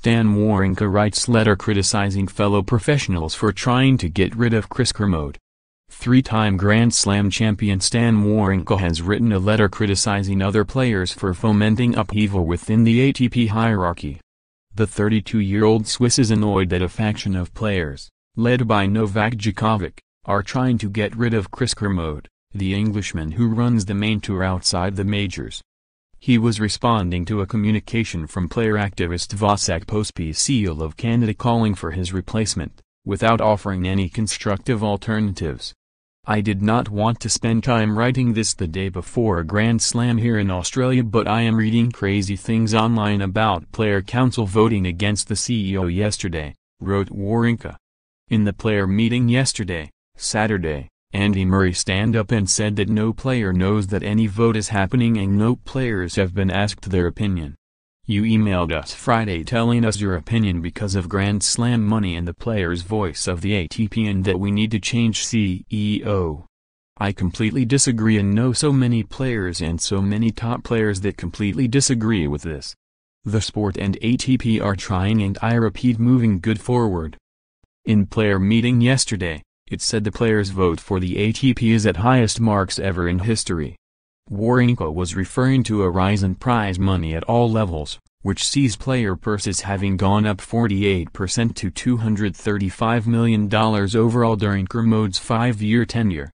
Stan Wawrinka writes letter criticizing fellow professionals for trying to get rid of Chris Kermode. Three-time Grand Slam champion Stan Wawrinka has written a letter criticizing other players for fomenting upheaval within the ATP hierarchy. The 32-year-old Swiss is annoyed that a faction of players, led by Novak Djokovic, are trying to get rid of Chris Kermode, the Englishman who runs the main tour outside the majors. He was responding to a communication from player activist Vasek Pospisil of Canada calling for his replacement, without offering any constructive alternatives. I did not want to spend time writing this the day before a Grand Slam here in Australia but I am reading crazy things online about player council voting against the CEO yesterday, wrote Wawrinka. In the player meeting yesterday, Saturday, Andy Murray stand up and said that no player knows that any vote is happening and no players have been asked their opinion. You emailed us Friday telling us your opinion because of Grand Slam money and the player's voice of the ATP and that we need to change CEO. I completely disagree and know so many players and so many top players that completely disagree with this. The sport and ATP are trying and I repeat moving good forward. In player meeting yesterday, it said the players' vote for the ATP is at highest marks ever in history. Wawrinka was referring to a rise in prize money at all levels, which sees player purses having gone up 48% to $235 million overall during Kermode's five-year tenure.